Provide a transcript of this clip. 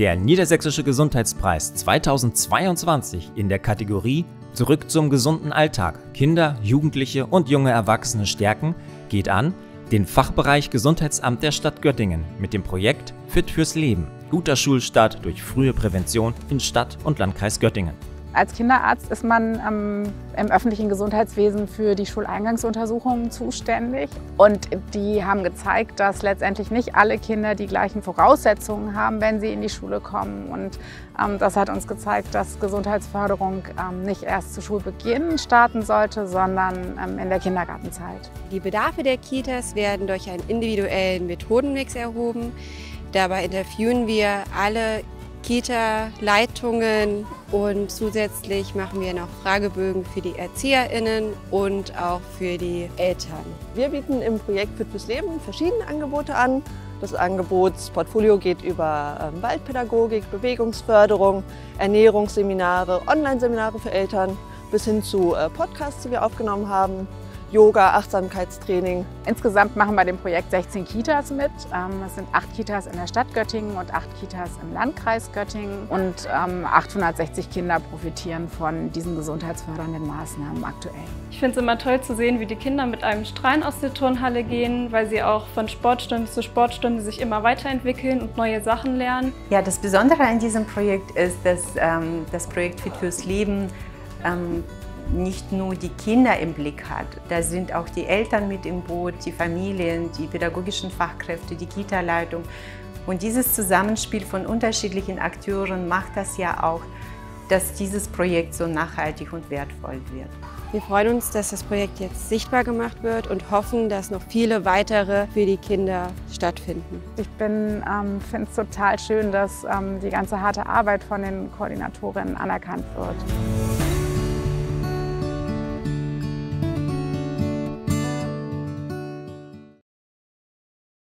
Der Niedersächsische Gesundheitspreis 2022 in der Kategorie Zurück zum gesunden Alltag Kinder, Jugendliche und junge Erwachsene stärken geht an den Fachbereich Gesundheitsamt der Stadt Göttingen mit dem Projekt Fit fürs Leben. Guter Schulstart durch frühe Prävention in Stadt und Landkreis Göttingen. Als Kinderarzt ist man ähm, im öffentlichen Gesundheitswesen für die Schuleingangsuntersuchungen zuständig. Und die haben gezeigt, dass letztendlich nicht alle Kinder die gleichen Voraussetzungen haben, wenn sie in die Schule kommen. Und ähm, das hat uns gezeigt, dass Gesundheitsförderung ähm, nicht erst zu Schulbeginn starten sollte, sondern ähm, in der Kindergartenzeit. Die Bedarfe der Kitas werden durch einen individuellen Methodenmix erhoben. Dabei interviewen wir alle Kita-Leitungen und zusätzlich machen wir noch Fragebögen für die ErzieherInnen und auch für die Eltern. Wir bieten im Projekt Fit fürs Leben verschiedene Angebote an. Das Angebotsportfolio geht über ähm, Waldpädagogik, Bewegungsförderung, Ernährungsseminare, Online-Seminare für Eltern bis hin zu äh, Podcasts, die wir aufgenommen haben, Yoga, Achtsamkeitstraining. Insgesamt machen bei dem Projekt 16 Kitas mit. Ähm, es sind acht Kitas in der Stadt Göttingen und acht Kitas im Landkreis Göttingen. Und 860 ähm, Kinder profitieren von diesen gesundheitsfördernden Maßnahmen aktuell. Ich finde es immer toll zu sehen, wie die Kinder mit einem Strahlen aus der Turnhalle gehen, weil sie auch von Sportstunde zu Sportstunde sich immer weiterentwickeln und neue Sachen lernen. Ja, das Besondere an diesem Projekt ist, dass ähm, das Projekt Fit fürs Leben ähm, nicht nur die Kinder im Blick hat. Da sind auch die Eltern mit im Boot, die Familien, die pädagogischen Fachkräfte, die Kita-Leitung. Und dieses Zusammenspiel von unterschiedlichen Akteuren macht das ja auch, dass dieses Projekt so nachhaltig und wertvoll wird. Wir freuen uns, dass das Projekt jetzt sichtbar gemacht wird und hoffen, dass noch viele weitere für die Kinder stattfinden. Ich ähm, finde es total schön, dass ähm, die ganze harte Arbeit von den Koordinatorinnen anerkannt wird.